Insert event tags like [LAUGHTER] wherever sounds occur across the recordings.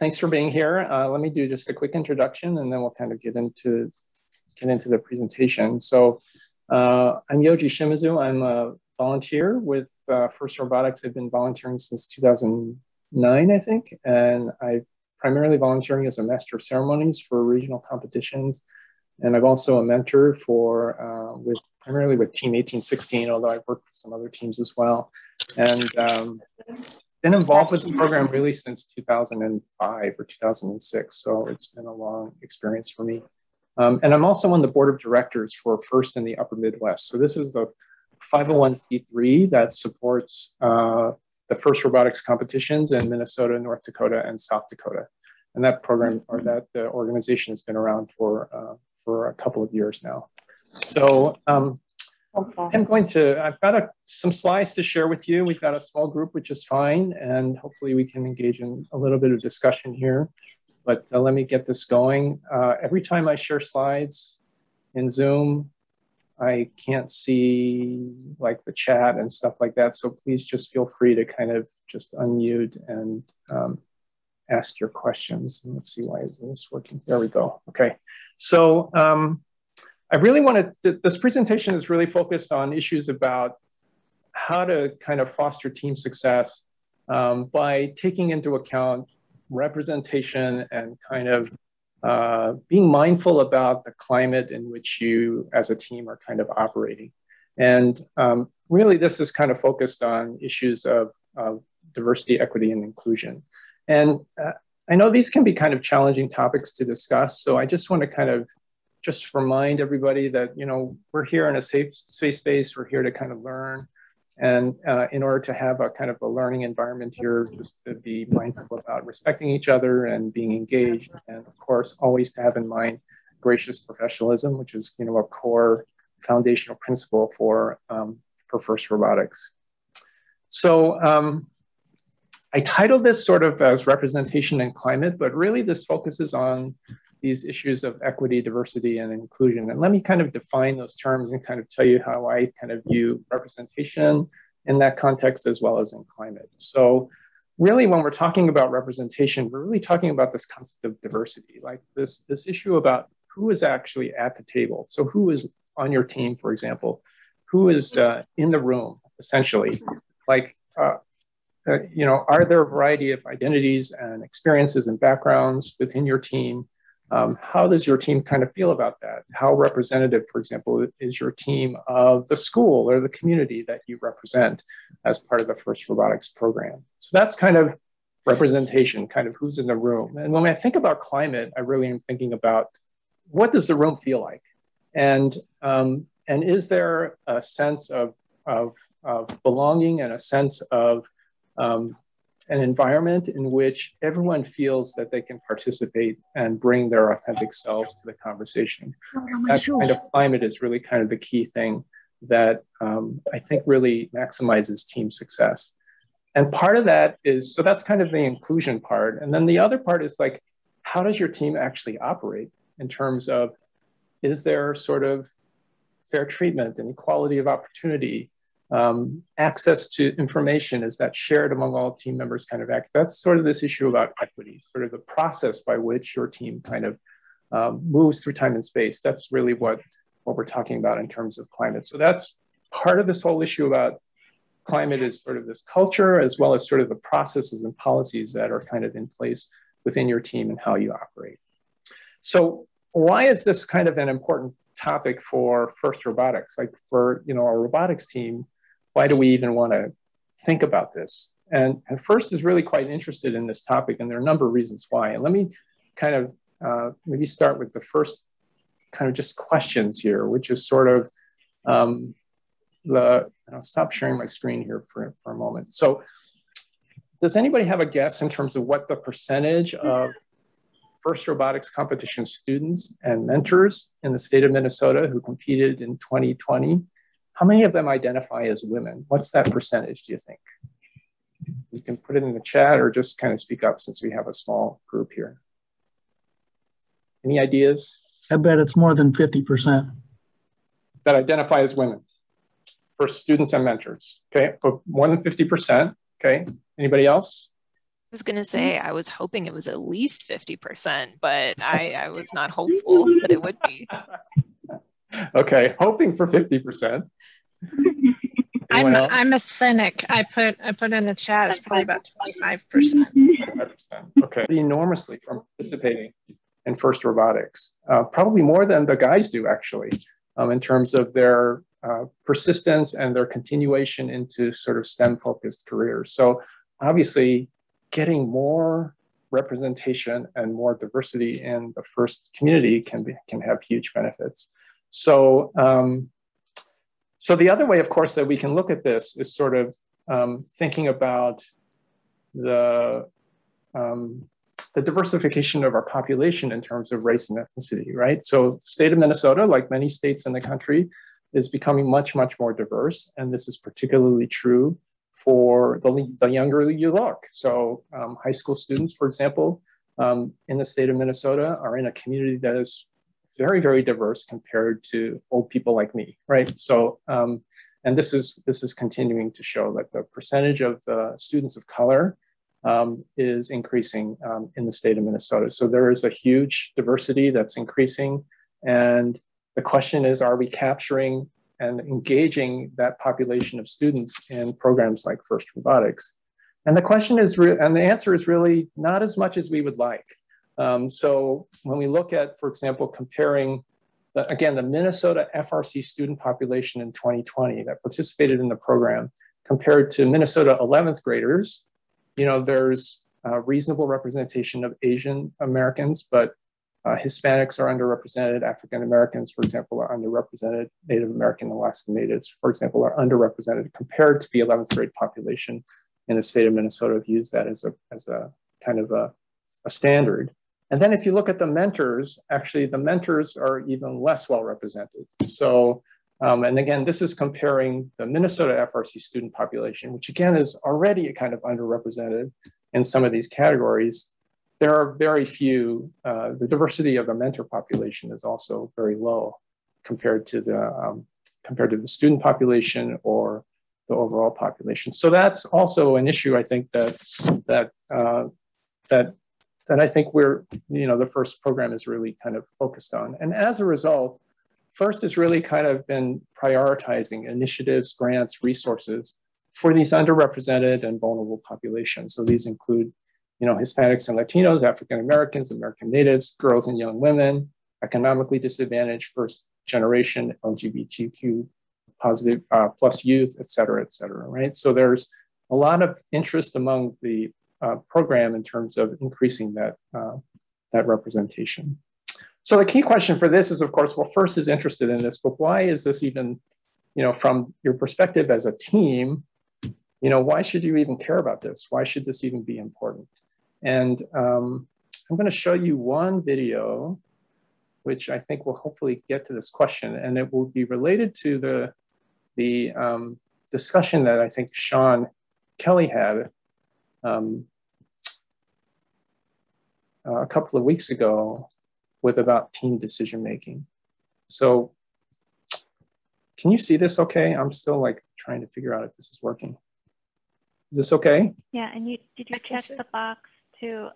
thanks for being here. Uh, let me do just a quick introduction and then we'll kind of get into, get into the presentation. So uh, I'm Yoji Shimizu. I'm a volunteer with uh, First Robotics. I've been volunteering since 2009, I think. And I'm primarily volunteering as a master of ceremonies for regional competitions. And I'm also a mentor for, uh, with primarily with Team 1816, although I've worked with some other teams as well. And um, been involved with the program really since 2005 or 2006. So it's been a long experience for me. Um, and I'm also on the board of directors for First in the Upper Midwest. So this is the 501c3 that supports uh, the first robotics competitions in Minnesota, North Dakota, and South Dakota. And that program or that uh, organization has been around for, uh, for a couple of years now. So um, Okay. I'm going to, I've got a, some slides to share with you. We've got a small group, which is fine, and hopefully we can engage in a little bit of discussion here. But uh, let me get this going. Uh, every time I share slides in Zoom, I can't see like the chat and stuff like that. So please just feel free to kind of just unmute and um, ask your questions. And let's see why isn't this working? There we go. Okay. So um, I really wanted to, this presentation is really focused on issues about how to kind of foster team success um, by taking into account representation and kind of uh, being mindful about the climate in which you as a team are kind of operating. And um, really, this is kind of focused on issues of, of diversity, equity, and inclusion. And uh, I know these can be kind of challenging topics to discuss, so I just want to kind of just remind everybody that you know we're here in a safe safe space. We're here to kind of learn, and uh, in order to have a kind of a learning environment here, just to be mindful about respecting each other and being engaged, and of course, always to have in mind gracious professionalism, which is you know a core foundational principle for um, for First Robotics. So. Um, I titled this sort of as representation and climate, but really this focuses on these issues of equity, diversity, and inclusion. And let me kind of define those terms and kind of tell you how I kind of view representation in that context as well as in climate. So really when we're talking about representation, we're really talking about this concept of diversity, like this, this issue about who is actually at the table. So who is on your team, for example, who is uh, in the room, essentially, like, uh, uh, you know, are there a variety of identities and experiences and backgrounds within your team um, how does your team kind of feel about that? How representative, for example, is your team of the school or the community that you represent as part of the First Robotics program? So that's kind of representation, kind of who's in the room. And when I think about climate, I really am thinking about what does the room feel like? And, um, and is there a sense of, of, of belonging and a sense of um, an environment in which everyone feels that they can participate and bring their authentic selves to the conversation. Oh, that kind of climate is really kind of the key thing that um, I think really maximizes team success. And part of that is so that's kind of the inclusion part. And then the other part is like, how does your team actually operate in terms of is there sort of fair treatment and equality of opportunity? Um, access to information is that shared among all team members kind of act. That's sort of this issue about equity sort of the process by which your team kind of um, moves through time and space. That's really what what we're talking about in terms of climate. So that's part of this whole issue about climate is sort of this culture as well as sort of the processes and policies that are kind of in place within your team and how you operate. So why is this kind of an important topic for first robotics? Like for you know a robotics team why do we even want to think about this? And, and FIRST is really quite interested in this topic, and there are a number of reasons why. And let me kind of uh, maybe start with the first kind of just questions here, which is sort of um, the, I'll stop sharing my screen here for, for a moment. So does anybody have a guess in terms of what the percentage of FIRST robotics competition students and mentors in the state of Minnesota who competed in 2020 how many of them identify as women? What's that percentage, do you think? You can put it in the chat or just kind of speak up since we have a small group here. Any ideas? I bet it's more than 50%. That identify as women for students and mentors. Okay, but more than 50%. Okay, anybody else? I was going to say I was hoping it was at least 50%, but I, I was not hopeful that it would be. [LAUGHS] okay, hoping for 50%. [LAUGHS] I'm a, I'm a cynic. I put I put in the chat. It's probably about 25 percent. Okay, enormously from participating in FIRST robotics, uh, probably more than the guys do actually, um, in terms of their uh, persistence and their continuation into sort of STEM focused careers. So obviously, getting more representation and more diversity in the FIRST community can be can have huge benefits. So. Um, so the other way, of course, that we can look at this is sort of um, thinking about the um, the diversification of our population in terms of race and ethnicity, right? So state of Minnesota, like many states in the country, is becoming much, much more diverse. And this is particularly true for the, the younger you look. So um, high school students, for example, um, in the state of Minnesota are in a community that is very, very diverse compared to old people like me, right? So, um, and this is this is continuing to show that the percentage of the students of color um, is increasing um, in the state of Minnesota. So there is a huge diversity that's increasing, and the question is, are we capturing and engaging that population of students in programs like FIRST Robotics? And the question is, and the answer is really not as much as we would like. Um, so when we look at, for example, comparing, the, again, the Minnesota FRC student population in 2020 that participated in the program compared to Minnesota 11th graders, you know, there's a reasonable representation of Asian Americans, but uh, Hispanics are underrepresented. African Americans, for example, are underrepresented. Native American and Alaskan Natives, for example, are underrepresented compared to the 11th grade population in the state of Minnesota. Have used that as a, as a kind of a, a standard. And then if you look at the mentors, actually the mentors are even less well represented. So, um, and again, this is comparing the Minnesota FRC student population, which again is already a kind of underrepresented in some of these categories. There are very few, uh, the diversity of the mentor population is also very low compared to the, um, compared to the student population or the overall population. So that's also an issue I think that, that, uh, that that I think we're, you know, the FIRST program is really kind of focused on. And as a result, FIRST has really kind of been prioritizing initiatives, grants, resources for these underrepresented and vulnerable populations. So these include, you know, Hispanics and Latinos, African Americans, American Natives, girls and young women, economically disadvantaged first generation LGBTQ positive uh, plus youth, et cetera, et cetera, right? So there's a lot of interest among the uh, program in terms of increasing that, uh, that representation. So the key question for this is, of course, well, FIRST is interested in this, but why is this even, you know, from your perspective as a team, you know, why should you even care about this? Why should this even be important? And um, I'm going to show you one video, which I think will hopefully get to this question, and it will be related to the the um, discussion that I think Sean Kelly had um, uh, a couple of weeks ago with about team decision making. So can you see this okay? I'm still like trying to figure out if this is working. Is this okay? Yeah, and you did you check the box to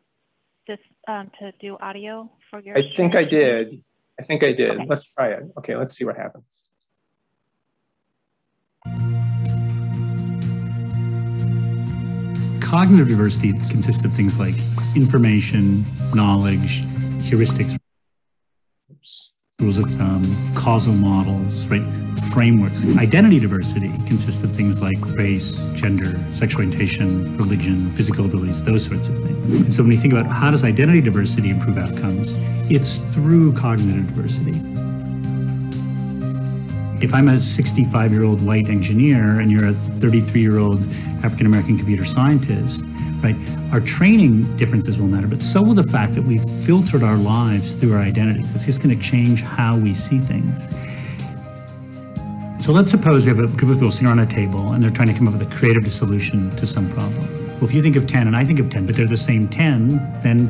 just um, to do audio for your? I think I did. I think I did. Okay. Let's try it. Okay, let's see what happens. Cognitive diversity consists of things like information, knowledge, heuristics, rules of thumb, causal models, right? Frameworks. Identity diversity consists of things like race, gender, sexual orientation, religion, physical abilities, those sorts of things. And so when you think about how does identity diversity improve outcomes, it's through cognitive diversity. If I'm a 65 year old white engineer and you're a 33 year old African American computer scientist, right? Our training differences will matter, but so will the fact that we've filtered our lives through our identities. It's just going to change how we see things. So let's suppose we have a group of people sitting around a table and they're trying to come up with a creative solution to some problem. Well, if you think of 10 and I think of 10, but they're the same 10, then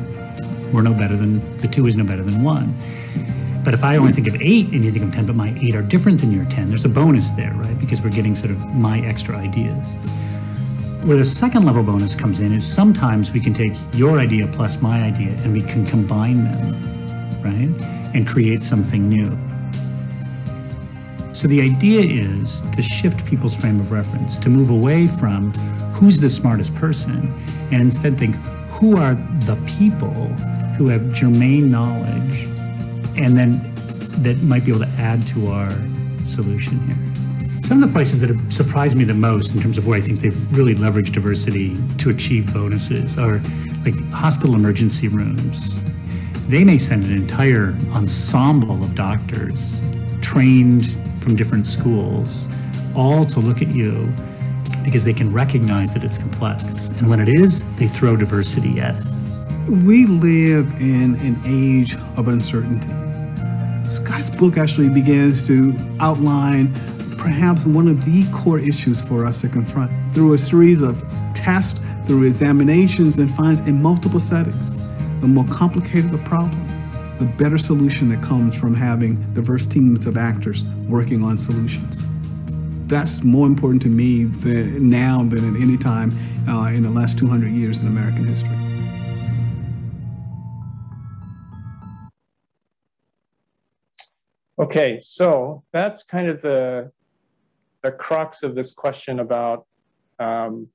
we're no better than, the two is no better than one. But if I only think of eight and you think of 10, but my eight are different than your 10, there's a bonus there, right? Because we're getting sort of my extra ideas. Where the second level bonus comes in is sometimes we can take your idea plus my idea and we can combine them, right? And create something new. So the idea is to shift people's frame of reference, to move away from who's the smartest person and instead think who are the people who have germane knowledge and then that might be able to add to our solution here. Some of the places that have surprised me the most in terms of where I think they've really leveraged diversity to achieve bonuses are like hospital emergency rooms. They may send an entire ensemble of doctors trained from different schools all to look at you because they can recognize that it's complex. And when it is, they throw diversity at it. We live in an age of uncertainty. Scott's book actually begins to outline perhaps one of the core issues for us to confront through a series of tests, through examinations, and finds in multiple settings. The more complicated the problem, the better solution that comes from having diverse teams of actors working on solutions. That's more important to me than, now than at any time uh, in the last 200 years in American history. Okay, so that's kind of the the crux of this question about, um,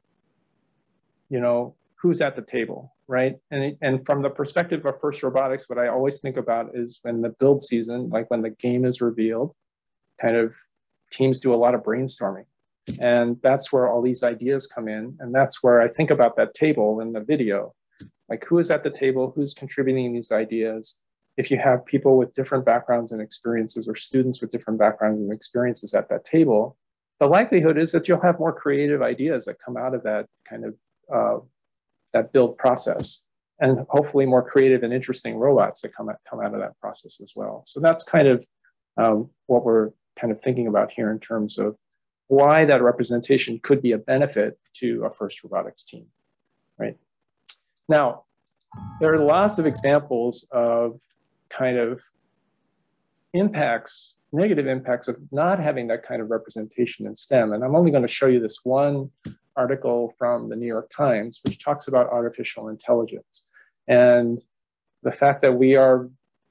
you know, who's at the table, right? And, and from the perspective of FIRST Robotics, what I always think about is when the build season, like when the game is revealed, kind of teams do a lot of brainstorming. And that's where all these ideas come in. And that's where I think about that table in the video. Like who is at the table, who's contributing these ideas? If you have people with different backgrounds and experiences or students with different backgrounds and experiences at that table, the likelihood is that you'll have more creative ideas that come out of that kind of uh, that build process and hopefully more creative and interesting robots that come out, come out of that process as well. So that's kind of um, what we're kind of thinking about here in terms of why that representation could be a benefit to a FIRST robotics team, right? Now, there are lots of examples of kind of impacts negative impacts of not having that kind of representation in STEM. And I'm only going to show you this one article from the New York Times, which talks about artificial intelligence and the fact that we are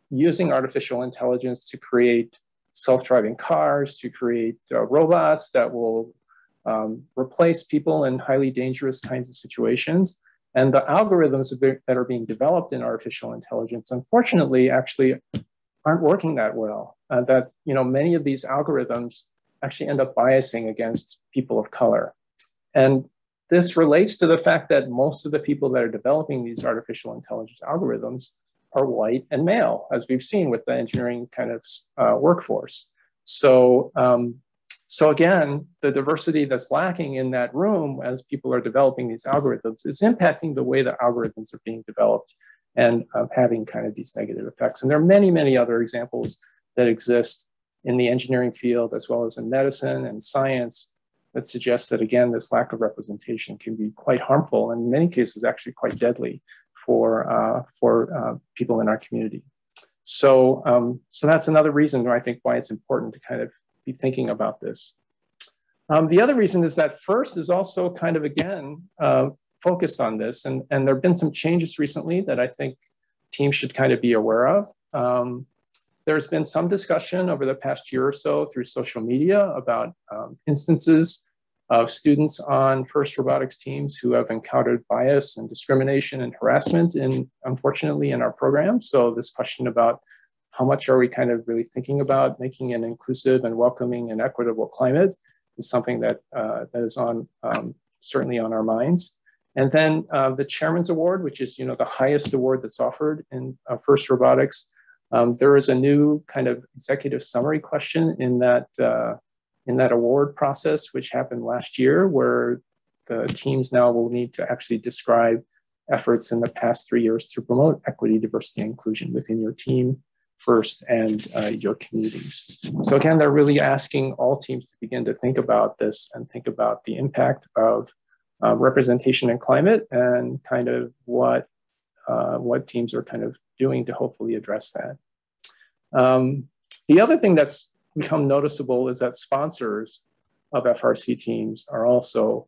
using artificial intelligence to create self-driving cars, to create uh, robots that will um, replace people in highly dangerous kinds of situations. And the algorithms that are being developed in artificial intelligence, unfortunately, actually aren't working that well. Uh, that you know many of these algorithms actually end up biasing against people of color, and this relates to the fact that most of the people that are developing these artificial intelligence algorithms are white and male, as we've seen with the engineering kind of uh, workforce. So, um, so again, the diversity that's lacking in that room as people are developing these algorithms is impacting the way the algorithms are being developed and um, having kind of these negative effects. And there are many, many other examples that exist in the engineering field as well as in medicine and science that suggest that again this lack of representation can be quite harmful and in many cases actually quite deadly for uh, for uh, people in our community. So um, so that's another reason I think why it's important to kind of be thinking about this. Um, the other reason is that FIRST is also kind of again uh, focused on this. And, and there have been some changes recently that I think teams should kind of be aware of. Um, there's been some discussion over the past year or so through social media about um, instances of students on FIRST robotics teams who have encountered bias and discrimination and harassment in, unfortunately, in our program. So this question about how much are we kind of really thinking about making an inclusive and welcoming and equitable climate is something that, uh, that is on um, certainly on our minds. And then uh, the Chairman's Award, which is you know the highest award that's offered in uh, FIRST Robotics. Um, there is a new kind of executive summary question in that uh, in that award process, which happened last year, where the teams now will need to actually describe efforts in the past three years to promote equity, diversity, and inclusion within your team first and uh, your communities. So again, they're really asking all teams to begin to think about this and think about the impact of uh, representation and climate and kind of what uh, what teams are kind of doing to hopefully address that. Um, the other thing that's become noticeable is that sponsors of FRC teams are also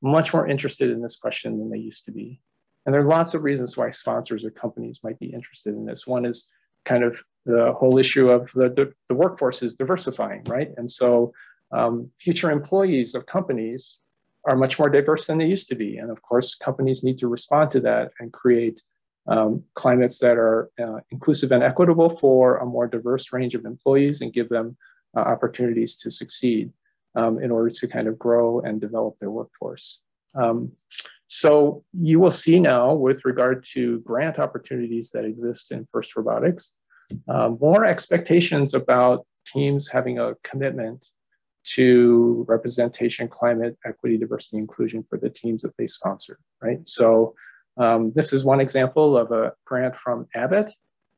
much more interested in this question than they used to be. And there are lots of reasons why sponsors or companies might be interested in this. One is kind of the whole issue of the, the, the workforce is diversifying, right? And so um, future employees of companies are much more diverse than they used to be. And of course, companies need to respond to that and create um, climates that are uh, inclusive and equitable for a more diverse range of employees and give them uh, opportunities to succeed um, in order to kind of grow and develop their workforce. Um, so you will see now with regard to grant opportunities that exist in FIRST Robotics, uh, more expectations about teams having a commitment to representation, climate, equity, diversity, inclusion for the teams that they sponsor, right? So um, this is one example of a grant from Abbott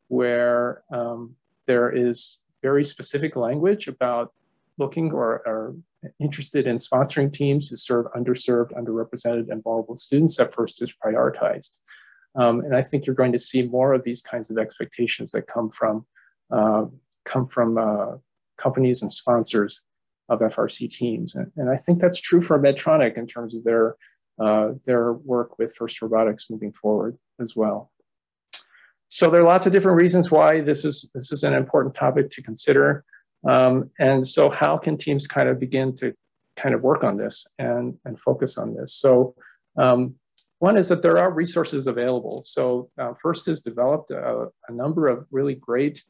where um, there is very specific language about looking or, interested in sponsoring teams who serve underserved, underrepresented, and vulnerable students that first is prioritized. Um, and I think you're going to see more of these kinds of expectations that come from uh, come from uh, companies and sponsors of FRC teams. And, and, I think that's true for Medtronic in terms of their uh, their work with First Robotics moving forward as well. So there are lots of different reasons why this is this is an important topic to consider. Um, and so how can teams kind of begin to kind of work on this and, and focus on this? So um, one is that there are resources available. So uh, FIRST has developed a, a, number of really great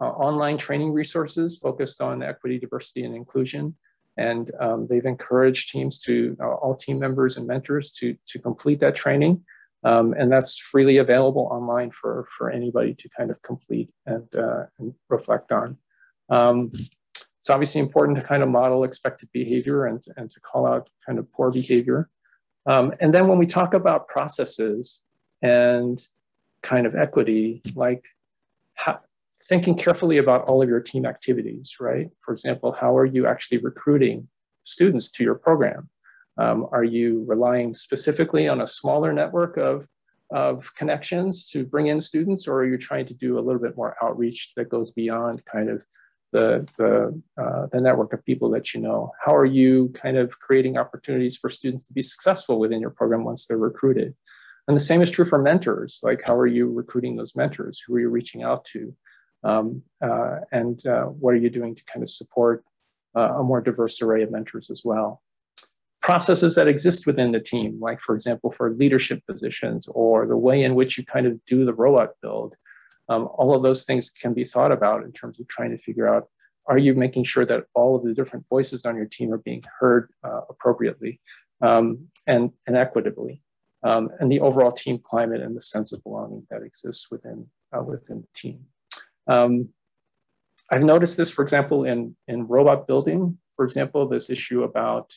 uh, online training resources focused on equity, diversity, and inclusion. And um, they've encouraged teams to, uh, all team members and mentors to, to complete that training. Um, and that's freely available online for, for anybody to kind of complete and, uh, and reflect on. Um, it's obviously important to kind of model expected behavior and, and to call out kind of poor behavior. Um, and then when we talk about processes and kind of equity, like how, thinking carefully about all of your team activities, right? For example, how are you actually recruiting students to your program? Um, are you relying specifically on a smaller network of, of connections to bring in students, or are you trying to do a little bit more outreach that goes beyond kind of the, the, uh, the network of people that you know? How are you kind of creating opportunities for students to be successful within your program once they're recruited? And the same is true for mentors. Like, how are you recruiting those mentors? Who are you reaching out to? Um, uh, and uh, what are you doing to kind of support uh, a more diverse array of mentors as well? Processes that exist within the team, like, for example, for leadership positions or the way in which you kind of do the robot build um, all of those things can be thought about in terms of trying to figure out are you making sure that all of the different voices on your team are being heard uh, appropriately um, and, and equitably? Um, and the overall team climate and the sense of belonging that exists within, uh, within the team. Um, I've noticed this, for example, in, in robot building, for example, this issue about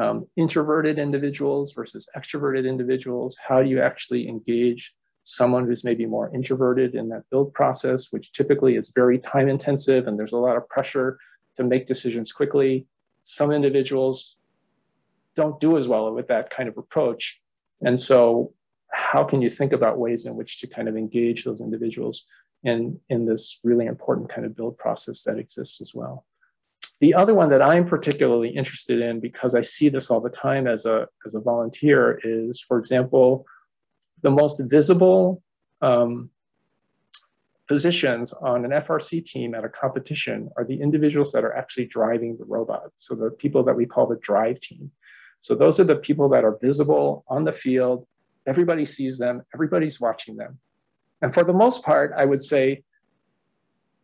um, introverted individuals versus extroverted individuals. How do you actually engage someone who's maybe more introverted in that build process, which typically is very time intensive and there's a lot of pressure to make decisions quickly. Some individuals don't do as well with that kind of approach. And so, how can you think about ways in which to kind of engage those individuals in, in this really important kind of build process that exists as well? The other one that I'm particularly interested in because I see this all the time as a, as a volunteer is, for example, the most visible um, positions on an FRC team at a competition are the individuals that are actually driving the robot. So the people that we call the drive team. So those are the people that are visible on the field. Everybody sees them, everybody's watching them. And for the most part, I would say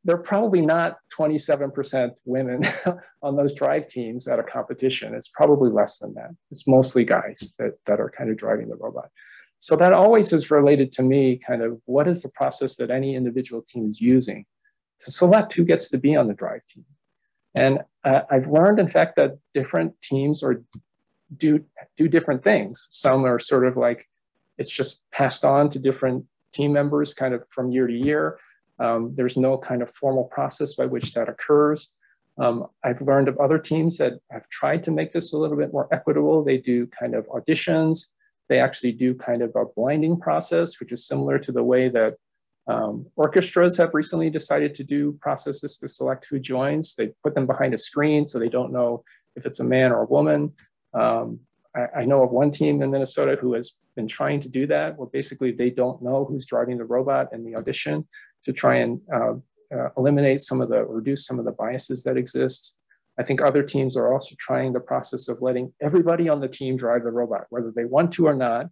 they're probably not 27% women [LAUGHS] on those drive teams at a competition. It's probably less than that. It's mostly guys that, that are kind of driving the robot. So that always is related to me kind of what is the process that any individual team is using to select who gets to be on the drive team. And uh, I've learned, in fact, that different teams are do do different things. Some are sort of like it's just passed on to different team members, kind of from year to year. Um, there's no kind of formal process by which that occurs. Um, I've learned of other teams that have tried to make this a little bit more equitable. They do kind of auditions they actually do kind of a blinding process, which is similar to the way that um, orchestras have recently decided to do processes to select who joins. They put them behind a screen so they don't know if it's a man or a woman. Um, I, I, know of one team in Minnesota who has been trying to do that, where basically they don't know who's driving the robot in the audition to try and uh, uh, eliminate some of the, reduce some of the biases that exist. I think other teams are also trying the process of letting everybody on the team drive the robot, whether they want to or not,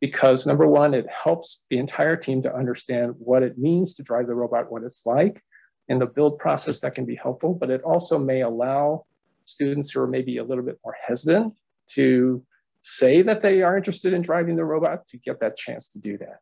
because number one, it helps the entire team to understand what it means to drive the robot, what it's like. In the build process, that can be helpful, but it also may allow students who are maybe a little bit more hesitant to say that they are interested in driving the robot to get that chance to do that,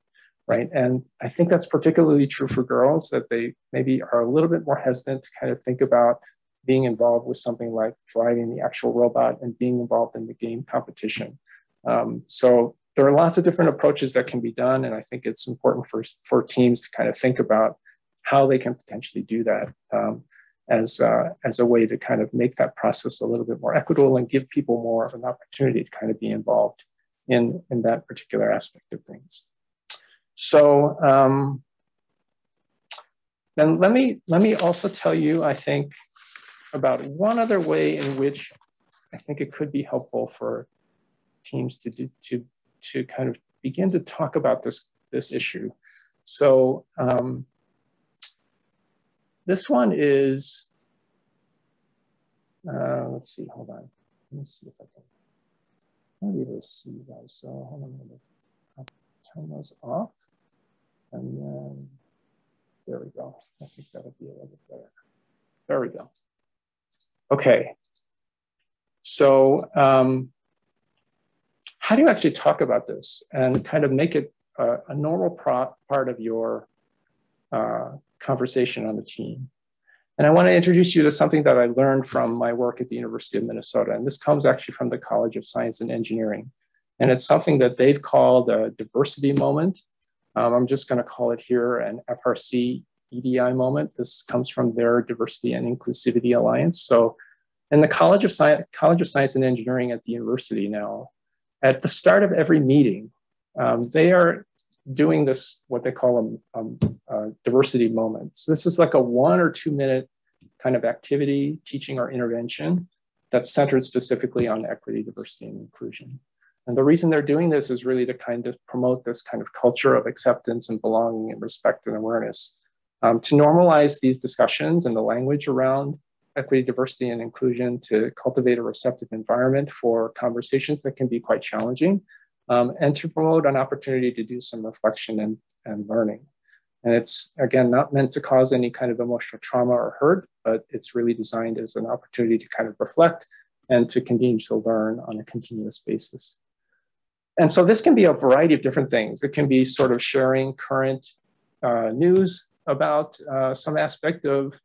right? And I think that's particularly true for girls that they maybe are a little bit more hesitant to kind of think about being involved with something like driving the actual robot and being involved in the game competition. Um, so there are lots of different approaches that can be done, and I think it's important for, for teams to kind of think about how they can potentially do that. Um, as, uh, as a way to kind of make that process a little bit more equitable and give people more of an opportunity to kind of be involved in, in that particular aspect of things. So um, then let me, let me also tell you, I think, about one other way in which I think it could be helpful for teams to, do, to, to kind of begin to talk about this, this issue. So um, this one is, uh, let's see, hold on. Let me see if I can, I'll be able to see you guys. So hold on, I'm turn those off. And then, there we go. I think that'll be a little bit better. There we go. Okay. So um, how do you actually talk about this and kind of make it a, normal part of your uh, conversation on the team. And I want to introduce you to something that I learned from my work at the University of Minnesota. And this comes actually from the College of Science and Engineering. And it's something that they've called a diversity moment. Um, I'm just going to call it here an FRC EDI moment. This comes from their Diversity and Inclusivity Alliance. So in the College of, Science, College of Science and Engineering at the university now, at the start of every meeting, um, they are doing this, what they call a, a diversity moment. So this is like a one or two minute kind of activity, teaching or intervention that's centered specifically on equity, diversity, and inclusion. And the reason they're doing this is really to kind of promote this kind of culture of acceptance and belonging and respect and awareness. Um, to normalize these discussions and the language around equity, diversity, and inclusion to cultivate a receptive environment for conversations that can be quite challenging, um, and to promote an opportunity to do some reflection and, and learning. And it's, again, not meant to cause any kind of emotional trauma or hurt, but it's really designed as an opportunity to kind of reflect and to continue to learn on a continuous basis. And so this can be a variety of different things. It can be sort of sharing current uh, news about uh, some aspect of,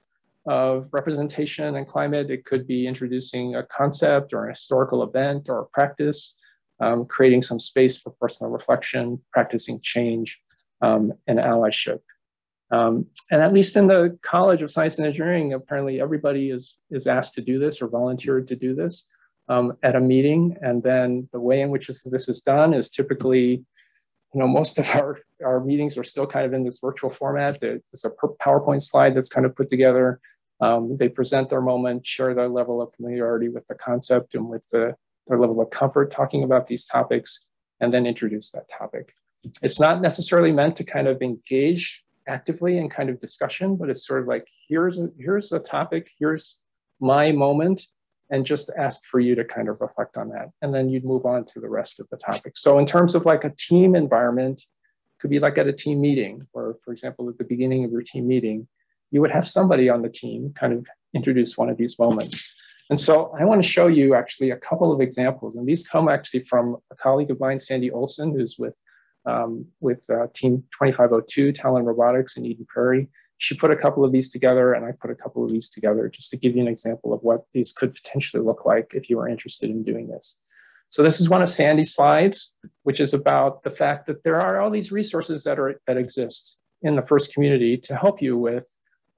of representation and climate. It could be introducing a concept or an historical event or a practice um, creating some space for personal reflection, practicing change, um, and allyship. Um, and at least in the College of Science and Engineering, apparently everybody is, is asked to do this or volunteered to do this um, at a meeting. And then the way in which this, this is done is typically, you know, most of our, our meetings are still kind of in this virtual format. There's a PowerPoint slide that's kind of put together. Um, they present their moment, share their level of familiarity with the concept and with the their level of comfort talking about these topics, and then introduce that topic. It's not necessarily meant to kind of engage actively in kind of discussion, but it's sort of like, here's a, here's a topic, here's my moment, and just ask for you to kind of reflect on that. And then you'd move on to the rest of the topic. So in terms of like a team environment, could be like at a team meeting, or for example, at the beginning of your team meeting, you would have somebody on the team kind of introduce one of these moments. And so I want to show you actually a couple of examples. And these come actually from a colleague of mine, Sandy Olson, who's with, um, with uh, Team 2502, Talon Robotics in Eden Prairie. She put a couple of these together and I put a couple of these together just to give you an example of what these could potentially look like if you were interested in doing this. So this is one of Sandy's slides, which is about the fact that there are all these resources that are that exist in the FIRST community to help you with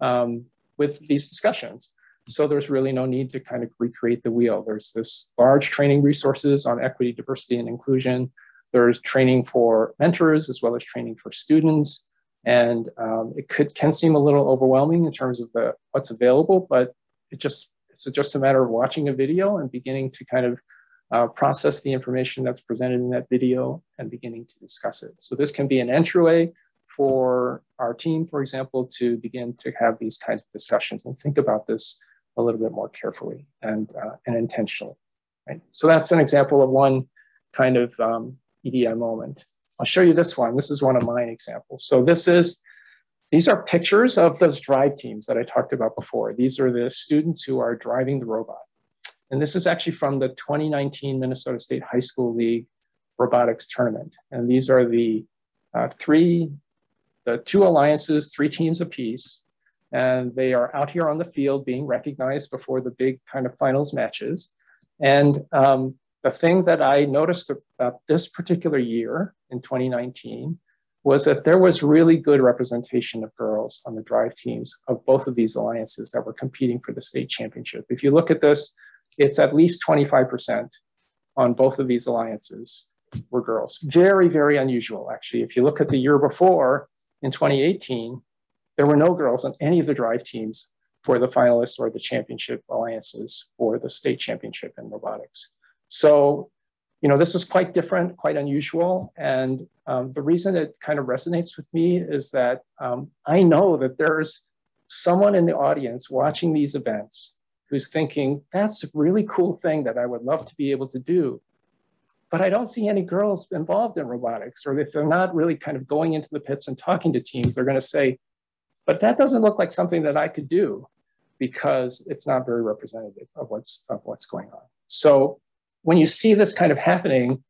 um, with these discussions. So there's really no need to kind of recreate the wheel. There's this large training resources on equity, diversity, and inclusion. There's training for mentors as well as training for students. And um, it could can seem a little overwhelming in terms of the what's available, but it just it's just a matter of watching a video and beginning to kind of uh, process the information that's presented in that video and beginning to discuss it. So this can be an entryway for our team, for example, to begin to have these kinds of discussions and think about this a little bit more carefully and, uh, and intentional. Right? So that's an example of one kind of um, EDI moment. I'll show you this one. This is one of my examples. So this is, these are pictures of those drive teams that I talked about before. These are the students who are driving the robot. And this is actually from the 2019 Minnesota State High School League robotics tournament. And these are the uh, three, the two alliances, three teams apiece. And they are out here on the field being recognized before the big kind of finals matches. And um, the thing that I noticed about this particular year in 2019 was that there was really good representation of girls on the drive teams of both of these alliances that were competing for the state championship. If you look at this, it's at least 25% on both of these alliances were girls. Very, very unusual, actually. If you look at the year before, in 2018, there were no girls on any of the drive teams for the finalists or the championship alliances for the state championship in robotics. So, you know, this is quite different, quite unusual. And um, the reason it kind of resonates with me is that um, I know that there's someone in the audience watching these events who's thinking, that's a really cool thing that I would love to be able to do. But I don't see any girls involved in robotics, or if they're not really kind of going into the pits and talking to teams, they're going to say, but that doesn't look like something that I could do because it's not very representative of what's, of what's going on. So when you see this kind of happening,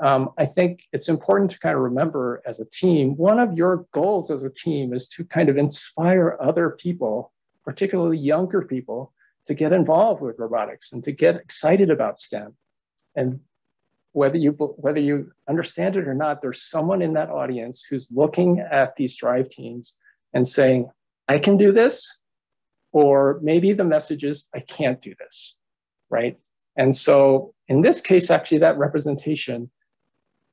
um, I think it's important to kind of remember as a team, one of your goals as a team is to kind of inspire other people, particularly younger people, to get involved with robotics and to get excited about STEM. And whether you whether you understand it or not, there's someone in that audience who's looking at these drive teams and saying, "I can do this," or maybe the message is, "I can't do this," right? And so in this case, actually, that representation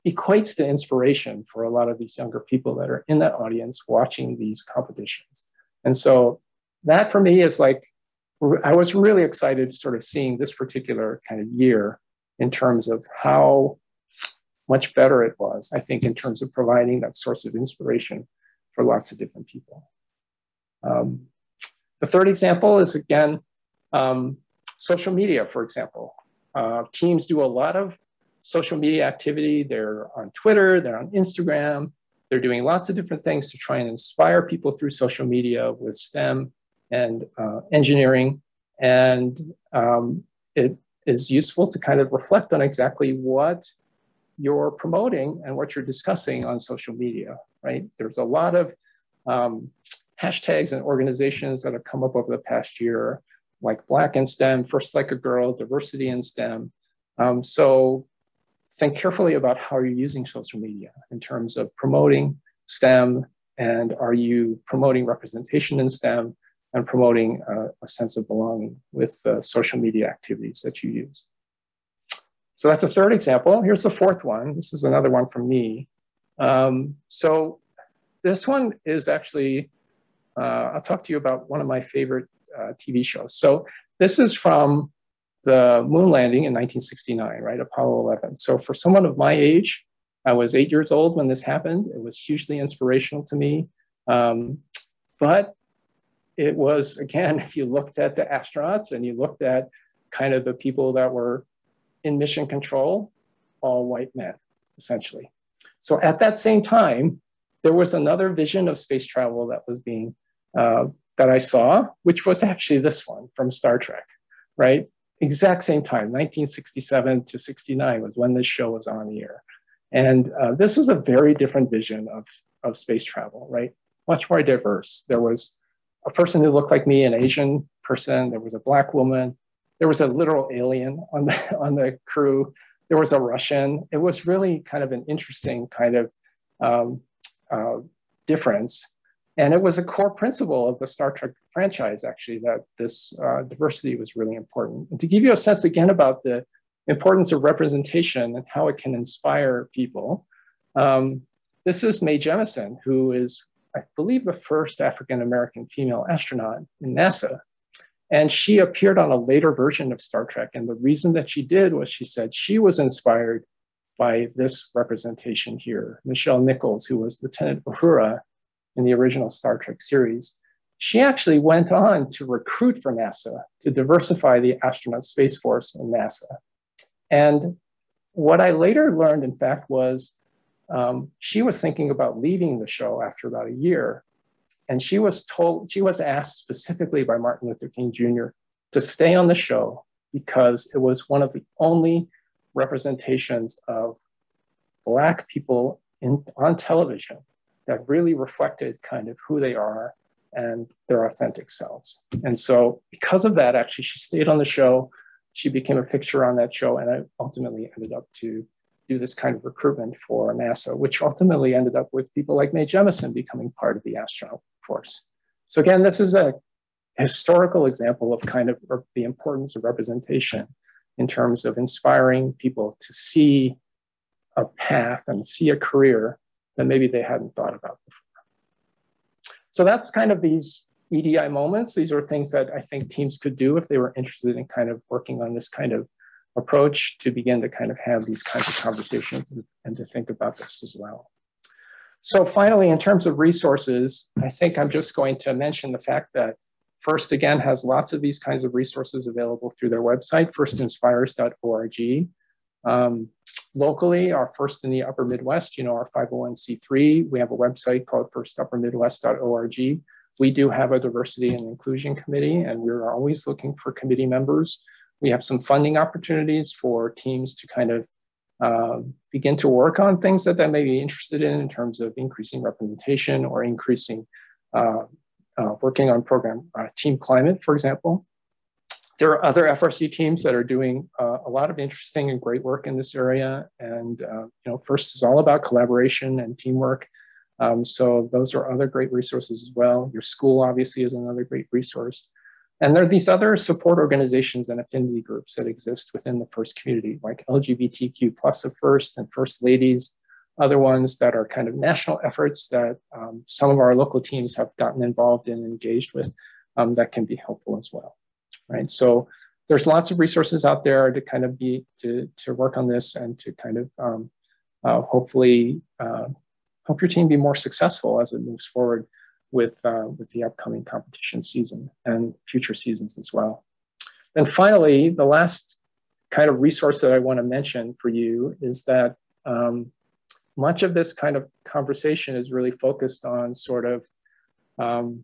equates to inspiration for a lot of these younger people that are in that audience watching these competitions. And so that for me is like, I was really excited sort of seeing this particular kind of year in terms of how much better it was, I think, in terms of providing that source of inspiration for lots of different people. Um, the third example is again, um, social media, for example. Uh, teams do a lot of social media activity. They're on Twitter, they're on Instagram, they're doing lots of different things to try and inspire people through social media with STEM and uh, engineering. And um, it is useful to kind of reflect on exactly what you're promoting and what you're discussing on social media, right? There's a lot of um, hashtags and organizations that have come up over the past year like Black in STEM, First Like a Girl, Diversity in STEM. Um, so think carefully about how you're using social media in terms of promoting STEM and are you promoting representation in STEM and promoting uh, a sense of belonging with uh, social media activities that you use. So that's a third example. Here's the fourth one. This is another one from me. Um, so this one is actually, uh, I'll talk to you about one of my favorite uh, TV shows. So this is from the moon landing in 1969, right? Apollo 11. So for someone of my age, I was eight years old when this happened. It was hugely inspirational to me. Um, but it was, again, [LAUGHS] if you looked at the astronauts and you looked at kind of the people that were in mission control, all white men, essentially. So at that same time, there was another vision of space travel that was being uh, that I saw, which was actually this one from Star Trek, right? Exact same time, 1967 to 69 was when this show was on the air. And uh, this was a very different vision of, of space travel, right? Much more diverse. There was a person who looked like me, an Asian person. There was a black woman. There was a literal alien on the, [LAUGHS] on the crew. There was a Russian. It was really kind of an interesting kind of um, uh, difference. And it was a core principle of the Star Trek franchise, actually, that this uh, diversity was really important. And to give you a sense again about the importance of representation and how it can inspire people, um, this is Mae Jemison, who is, I believe, the first African American female astronaut in NASA. And she appeared on a later version of Star Trek. And the reason that she did was she said she was inspired by this representation here. Nichelle Nichols, who was Lieutenant Uhura in the original Star Trek series, she actually went on to recruit for NASA to diversify the astronaut space force in NASA. And what I later learned, in fact, was um, she was thinking about leaving the show after about a year. And she was told, she was asked specifically by Martin Luther King Jr. to stay on the show because it was one of the only representations of Black people in, on television that really reflected kind of who they are and their authentic selves. And so, because of that, actually, she stayed on the show. She became a fixture on that show, and I ultimately ended up to do this kind of recruitment for NASA, which ultimately ended up with people like Mae Jemison becoming part of the astronaut force. So again, this is a historical example of kind of the importance of representation in terms of inspiring people to see a path and see a career that maybe they hadn't thought about before. So that's kind of these EDI moments. These are things that I think teams could do if they were interested in kind of working on this kind of approach to begin to kind of have these kinds of conversations and to think about this as well. So finally, in terms of resources, I think I'm just going to mention the fact that FIRST, again, has lots of these kinds of resources available through their website, firstinspires.org. Um, locally, our First in the Upper Midwest, you know, our 501c3, we have a website called firstuppermidwest.org. We do have a diversity and inclusion committee, and we're always looking for committee members. We have some funding opportunities for teams to kind of uh, begin to work on things that they may be interested in in terms of increasing representation or increasing uh, uh, working on program uh, team climate, for example. There are other FRC teams that are doing uh, a lot of interesting and great work in this area. And uh, you know, FIRST is all about collaboration and teamwork. Um, so those are other great resources as well. Your school obviously is another great resource. And there are these other support organizations and affinity groups that exist within the FIRST community, like LGBTQ plus of FIRST and First Ladies, other ones that are kind of national efforts that um, some of our local teams have gotten involved in and engaged with um, that can be helpful as well right? So there's lots of resources out there to kind of be to to work on this and to kind of um, uh, hopefully uh, help your team be more successful as it moves forward with uh, with the upcoming competition season and future seasons as well. And finally, the last kind of resource that I want to mention for you is that um, much of this kind of conversation is really focused on sort of um,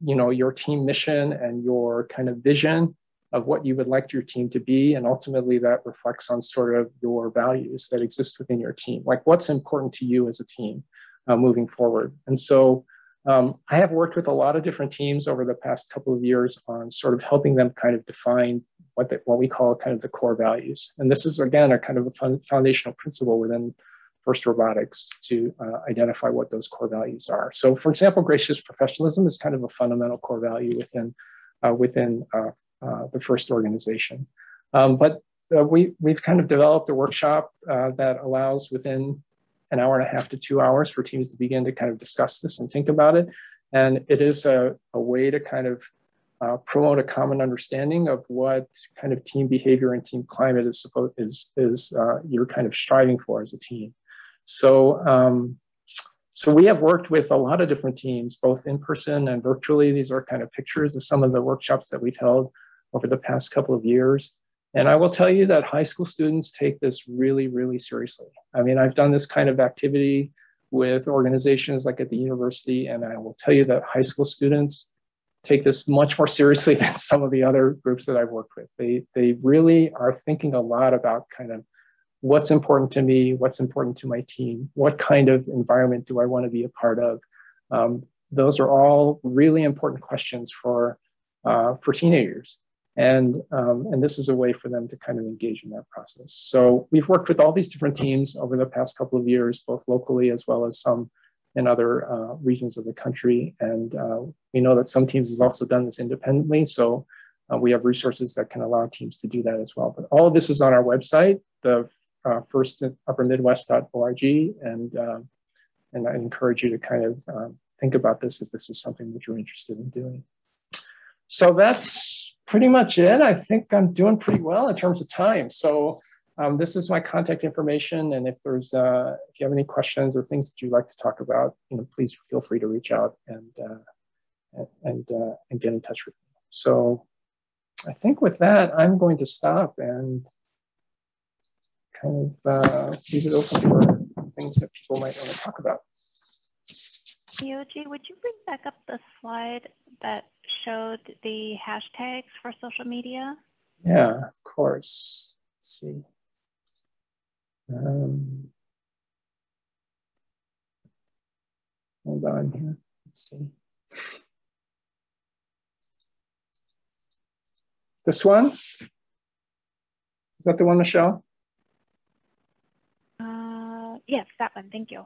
you know your team mission and your kind of vision of what you would like your team to be. And ultimately that reflects on sort of your values that exist within your team like what's important to you as a team uh, moving forward. And so um, i have worked with a lot of different teams over the past couple of years on sort of helping them kind of define what, the, what we call kind of the core values. And this is again a kind of a fun, foundational principle within FIRST Robotics to uh, identify what those core values are. So for example, gracious professionalism is kind of a fundamental core value within, uh, within uh, uh the FIRST organization. Um, but uh, we, we've kind of developed a workshop uh, that allows within an hour and a half to two hours for teams to begin to kind of discuss this and think about it. And it is a, a way to kind of uh, promote a common understanding of what kind of team behavior and team climate is supposed is is uh, you're kind of striving for as a team. So, um, so we have worked with a lot of different teams, both in person and virtually. These are kind of pictures of some of the workshops that we've held over the past couple of years. And I will tell you that high school students take this really, really seriously. I mean, I've done this kind of activity with organizations like at the university, and I will tell you that high school students take this much more seriously [LAUGHS] than some of the other groups that I've worked with. They, they really are thinking a lot about kind of what's important to me, what's important to my team, what kind of environment do I want to be a part of. Um, those are all really important questions for uh, for teenagers, and um, and this is a way for them to kind of engage in that process. So we've worked with all these different teams over the past couple of years, both locally as well as some in other uh, regions of the country, and uh, we know that some teams have also done this independently. So. Uh, we have resources that can allow teams to do that as well. But all of this is on our website. The uh, first at uppermidwest.org, and um, and I encourage you to kind of um, think about this if this is something that you're interested in doing. so that's pretty much it. I think I'm doing pretty well in terms of time. So um, this is my contact information. And if there's, uh, if you have any questions or things that you'd like to talk about, you know, please feel free to reach out and, uh, and, uh, and get in touch with me. So I think with that, I'm going to stop and kind of uh, leave it open for things that people might want to talk about. Yoji, would you bring back up the slide that showed the hashtags for social media? Yeah, of course. Let's see. Um, hold on here. Let's see. This one? Is that the one, Michelle? Uh, yes, that one. Thank you.